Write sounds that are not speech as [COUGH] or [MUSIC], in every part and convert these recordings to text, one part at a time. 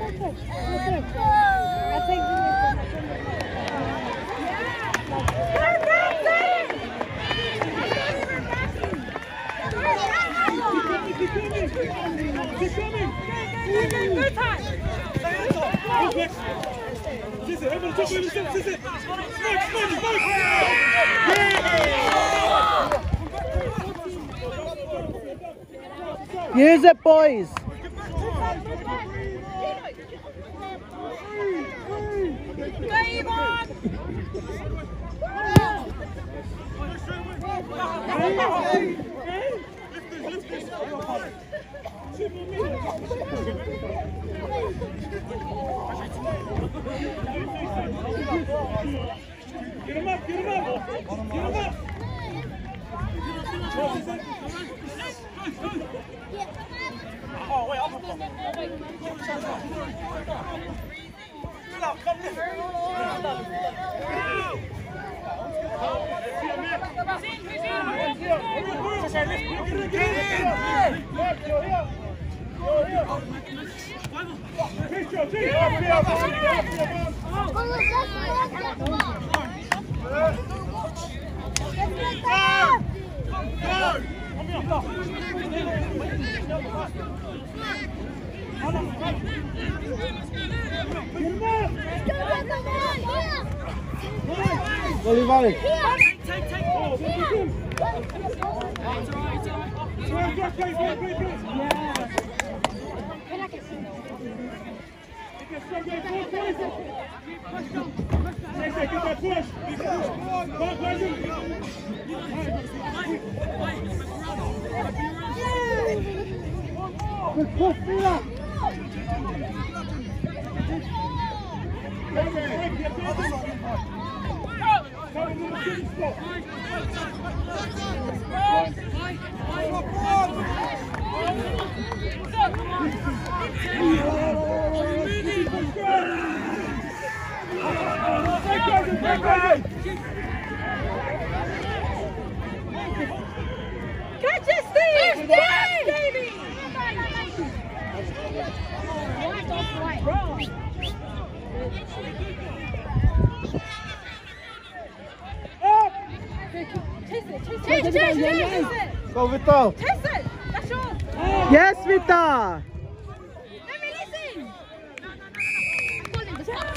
okay. I'll take the Good time. Sissy, everyone top of himself, Sissy. Smoke, smoke, smoke. Use it, boys. Go, Yvonne. Up. Get him up. Get that push. Back, back, Catch it, Steve! Steve! Davey! Chase it, chase it, chase it, chase it! Go, Vital. Chase it! That's yours! Yes, Vita. Let me listen! Go, go, go!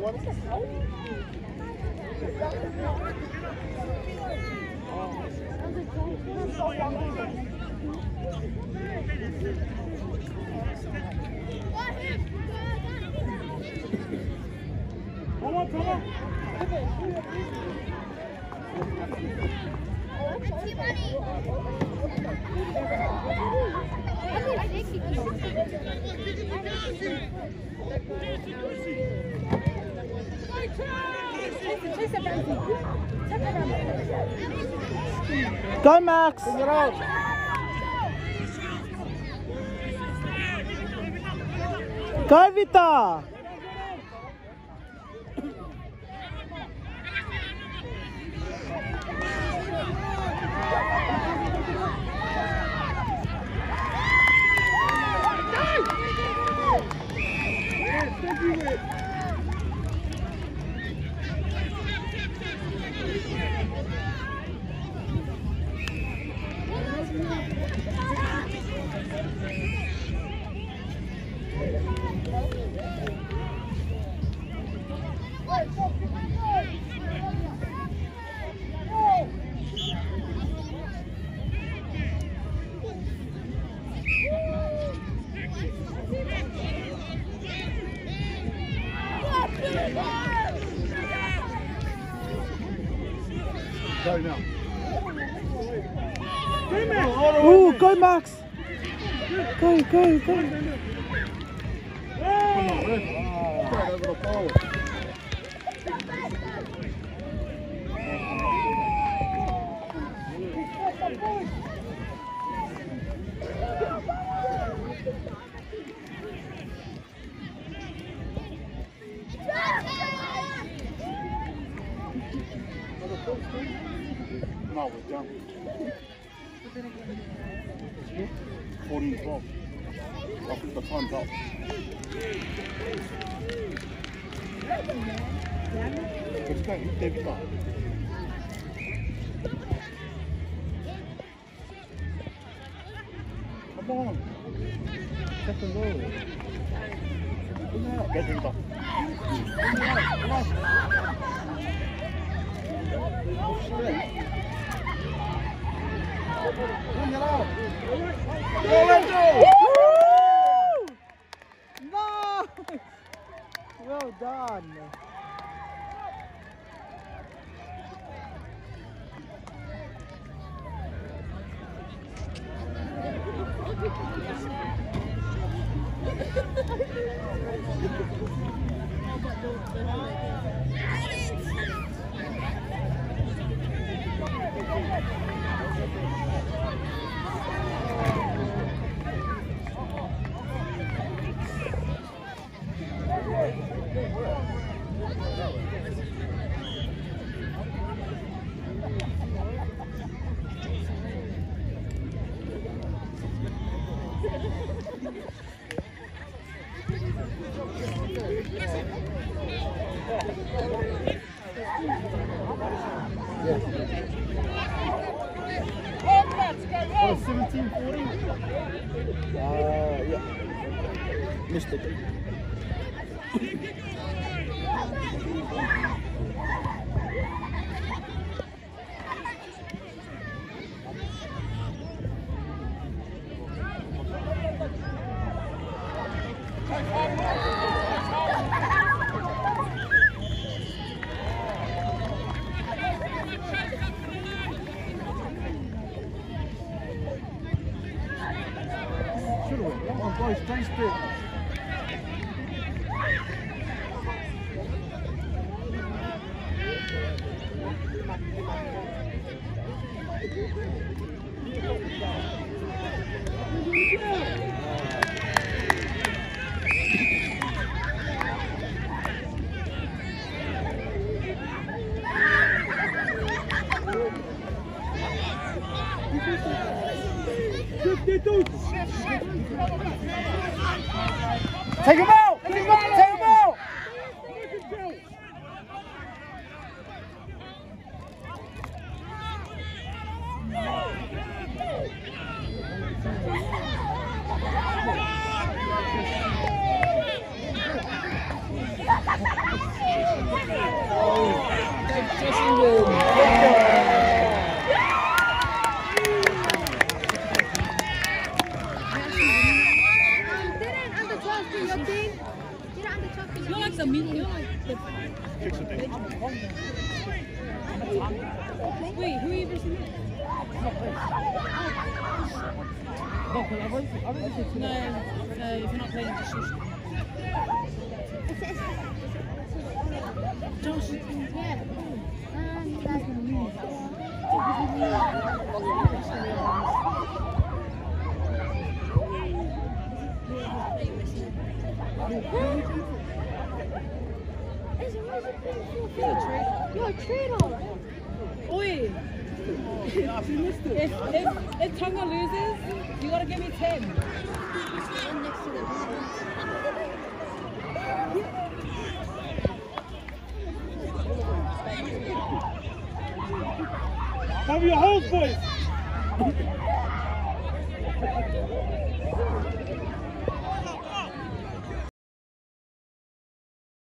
Come on, come on. Go, Max. Go, Vita. Go now. Ooh, go Max. Go, go, go. Come on. 14 12. I think the time's up. Come on. Second row. Bring it out. Get him back. Come. Go straight. Bring it! Well done. [LAUGHS] Oh, 17 40? Uh, yeah. Missed it. Should have went. Come on, boys, Take him out! Take him out! Take him out! Didn't on the 12 your team? Didn't on the 12 You're like the mean, you're like the. Fix it then. Wait, who even is it? No, no, if you're not playing, just shush. Josh, Yeah. Um, that's gonna move. You're a traitor. Oi! if, if, if Tonga loses, you gotta give me 10. Next to the Have your holes, boys.